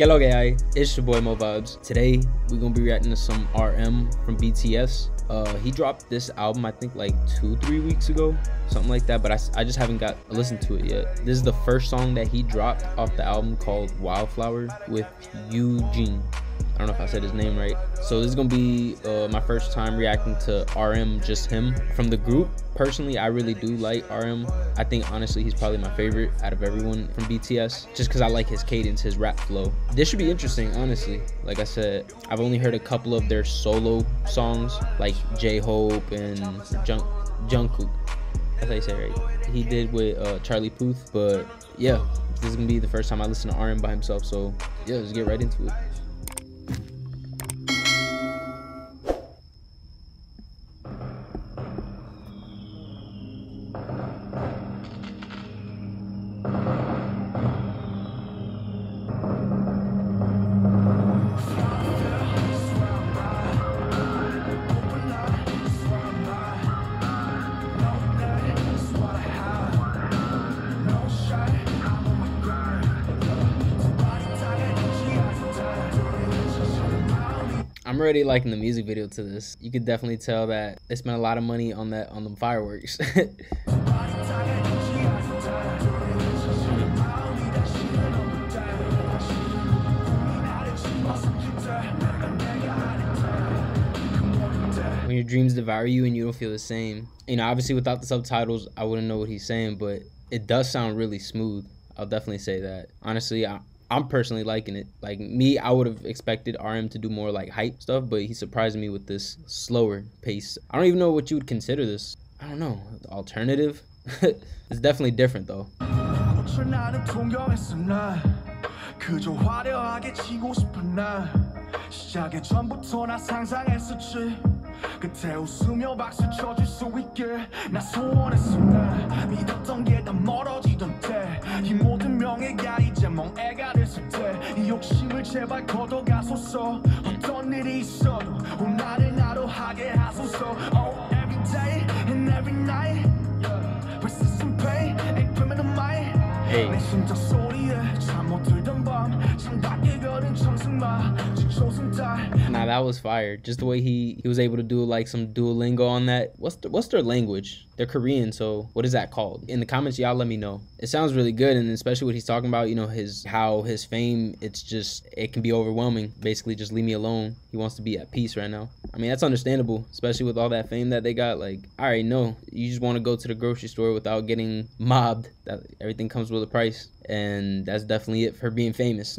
Que lo que hay? It's your boy Moevibez. Today we're gonna be reacting to some RM from BTS. Uh, he dropped this album I think like two, three weeks ago, something like that. But I, I just haven't got listened to it yet. This is the first song that he dropped off the album called Wildflower with youjeen. I don't know if I said his name right. So this is gonna be uh, my first time reacting to RM, just him from the group. Personally, I really do like RM. I think honestly he's probably my favorite out of everyone from BTS, just because I like his cadence, his rap flow. This should be interesting, honestly. Like I said, I've only heard a couple of their solo songs, like J Hope and Junk Jungkook. That's how you say it, right? He did with uh, Charlie Puth, but yeah, this is gonna be the first time I listen to RM by himself. So yeah, let's get right into it. I'm already liking the music video to this. You could definitely tell that they spent a lot of money on that on the fireworks. when your dreams devour you and you don't feel the same. You know, obviously without the subtitles, I wouldn't know what he's saying, but it does sound really smooth. I'll definitely say that. Honestly, I, I'm personally liking it. Like me, I would have expected RM to do more like hype stuff, but he surprised me with this slower pace. I don't even know what you would consider this. I don't know, alternative. it's definitely different though. 그때 웃으며 박수 쳐줄 수 있게 나 소원했어 나 믿었던 게 다 멀어지던 때 이 모든 명예가 이제 멍해가 됐을 때 이 욕심을 제발 걷어가소서. 어떤 일이 있어도 오늘을 나로 하게 하소서. Oh every day and every night. Persistent pain ain't criminal mind. 내 심장 소 that was fire. Just the way he he was able to do like some Duolingo on that. What's the, what's their language? They're Korean, so what is that called? In the comments, y'all let me know. It sounds really good, and especially what he's talking about. You know, his how his fame. It's just it can be overwhelming. Basically, just leave me alone. He wants to be at peace right now. I mean, that's understandable, especially with all that fame that they got. Like, I already know you just want to go to the grocery store without getting mobbed. That everything comes with a price, and that's definitely it for being famous.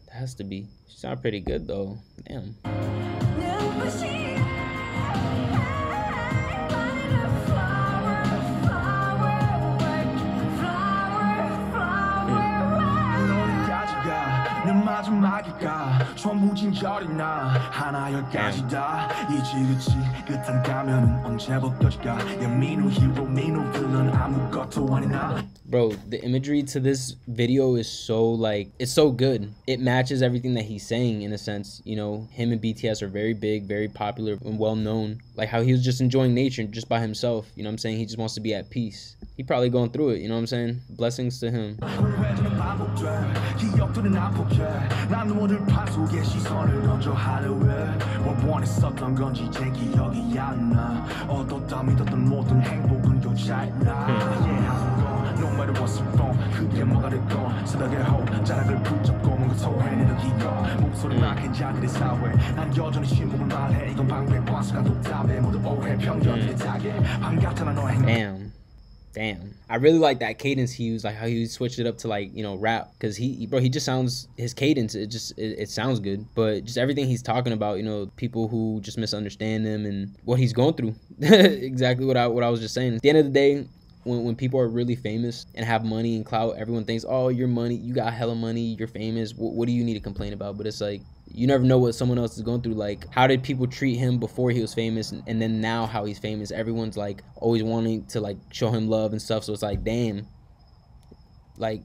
That has to be. She sound pretty good though. Damn. 전부 진절이 나 하나 열까지 다 이지그치 끝한 가면은 언제 벗겨질까 Yeah me no hero me no villain 아무것도 아니나 Bro, the imagery to this video is so like it's so good. It matches everything that he's saying in a sense. You know, him and BTS are very big, very popular and well known. Like how he was just enjoying nature just by himself. You know what I'm saying? He just wants to be at peace. He probably going through it, you know what I'm saying? Blessings to him. No matter what's wrong 그게 뭐가 됐건 새벽의 호 자락을 붙잡고 뭔가 토해내는 기억 목소리 막힌 자들의 사회 난 여전히 신문을 말해 이건 방패 과수가 독답해 모두 오해 편견들의 타겟 반갑잖아 너의 Damn. Damn. I really like that cadence he used, like how he switched it up to like, you know, rap. Cause he, bro, he just sounds, his cadence, it just, it, it, sounds good. But just everything he's talking about, you know, people who just misunderstand him and what he's going through. exactly what I, what I was just saying. At the end of the day, when, when people are really famous and have money and clout, everyone thinks, oh, you're money, you got hella money, you're famous. What, what do you need to complain about? But it's like you never know what someone else is going through. Like, how did people treat him before he was famous, and, and then now how he's famous? Everyone's like always wanting to like show him love and stuff. So it's like, damn, like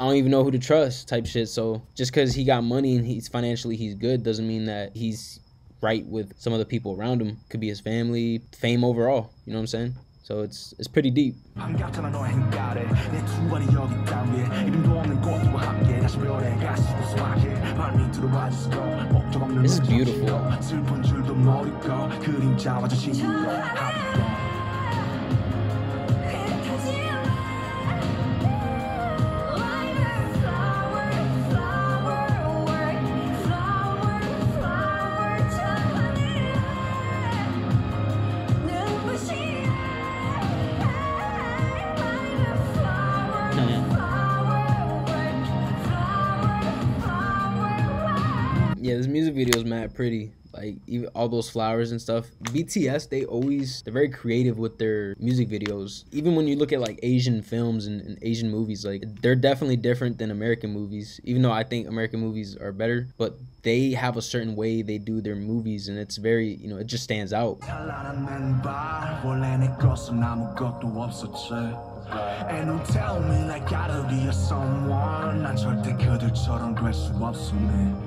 I don't even know who to trust type shit. So just because he got money and he's financially he's good doesn't mean that he's right with some of the people around him. Could be his family, fame overall. You know what I'm saying? So it's it's pretty deep. This is beautiful. yeah, this music video is mad pretty. Like even all those flowers and stuff. BTS, they always they're very creative with their music videos. Even when you look at like Asian films and, and, Asian movies, like they're definitely different than American movies. Even though I think American movies are better, but they have a certain way they do their movies, and it's very you know it just stands out. And don't tell me like gotta be a someone 난 절대 그들처럼 될수 없음에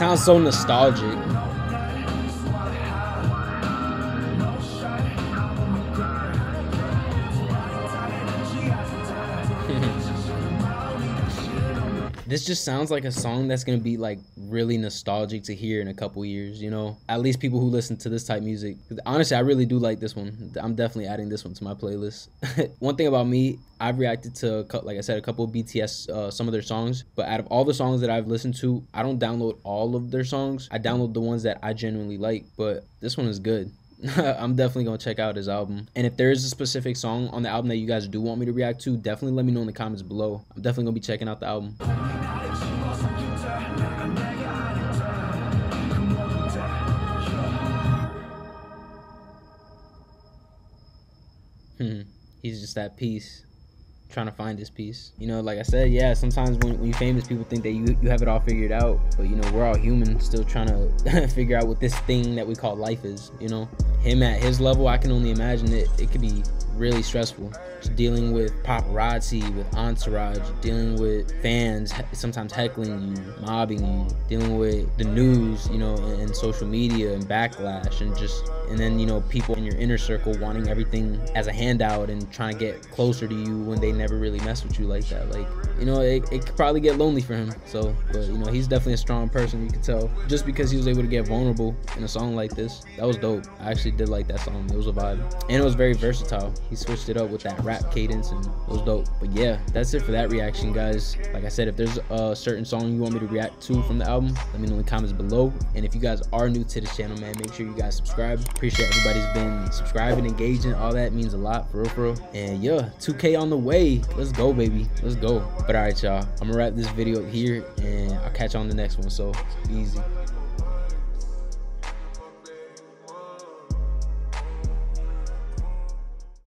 sounds so nostalgic. This just sounds like a song that's gonna be like really nostalgic to hear in a couple years you know at least people who listen to this type music honestly i really do like this one i'm definitely adding this one to my playlist one thing about me i've reacted to like i said a couple of bts uh, some of their songs but out of all the songs that i've listened to i don't download all of their songs i download the ones that i genuinely like but this one is good I'm definitely gonna check out his album. And if there is a specific song on the album that you guys do want me to react to, definitely let me know in the comments below. I'm definitely gonna be checking out the album. Just that piece trying to find this piece. You know, like I said, yeah, sometimes when, when you're famous, people think that you, you have it all figured out. But, you know, we're all human, still trying to figure out what this thing that we call life is, you know? Him at his level, I can only imagine it, it could be really stressful. Just dealing with paparazzi, with entourage, dealing with fans sometimes heckling you, mobbing you, dealing with the news, you know, and, and social media and backlash, and just and then you know people in your inner circle wanting everything as a handout and trying to get closer to you when they never really mess with you like that. Like you know, it, it could probably get lonely for him. So, but you know, he's definitely a strong person. You can tell just because he was able to get vulnerable in a song like this. That was dope. I actually did like that song. It was a vibe, and it was very versatile. He switched it up with that rap cadence, and it was dope. But yeah, that's it for that reaction, guys. Like I said, if there's a certain song you want me to react to from the album, let me know in the comments below. And if you guys are new to this channel, man, make sure you guys subscribe. Appreciate everybody's been subscribing, engaging. All that means a lot, for real, for real. And yeah, 2K on the way. Let's go, baby. Let's go. But all right, y'all. I'm gonna wrap this video up here, and I'll catch you on the next one. So easy.